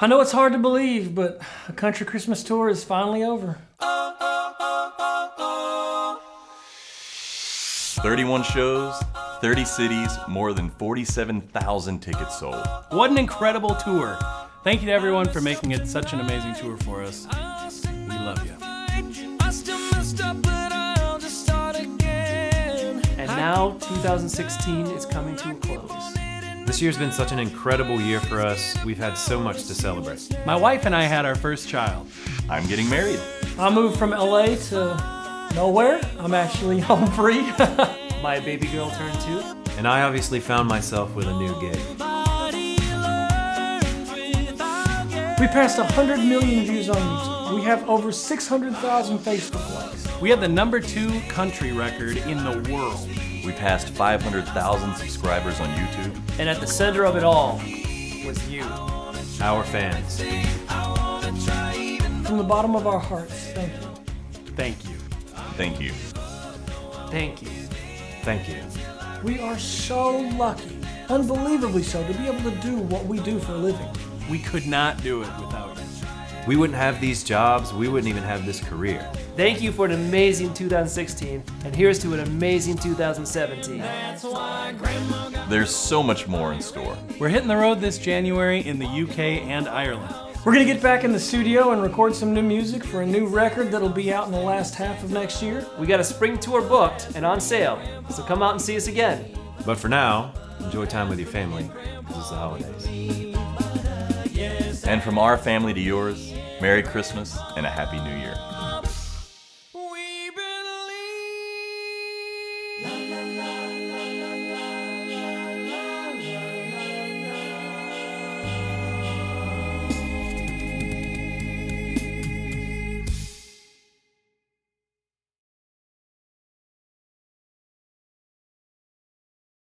I know it's hard to believe, but a country Christmas tour is finally over. 31 shows, 30 cities, more than 47,000 tickets sold. What an incredible tour. Thank you to everyone for making it such an amazing tour for us. We love you. And now 2016 is coming to a close. This year's been such an incredible year for us. We've had so much to celebrate. My wife and I had our first child. I'm getting married. I moved from LA to nowhere. I'm actually home free. My baby girl turned two. And I obviously found myself with a new gig. we passed 100 million views on YouTube. We have over 600,000 Facebook likes. We had the number two country record in the world. We passed 500,000 subscribers on YouTube. And at the center of it all was you. Our fans. From the bottom of our hearts, thank you. Thank you. Thank you. Thank you. Thank you. We are so lucky, unbelievably so, to be able to do what we do for a living. We could not do it without you. We wouldn't have these jobs, we wouldn't even have this career. Thank you for an amazing 2016, and here's to an amazing 2017. There's so much more in store. We're hitting the road this January in the UK and Ireland. We're gonna get back in the studio and record some new music for a new record that'll be out in the last half of next year. We got a spring tour booked and on sale, so come out and see us again. But for now, enjoy time with your family, because it's the holidays. And from our family to yours, Merry Christmas and a Happy New Year.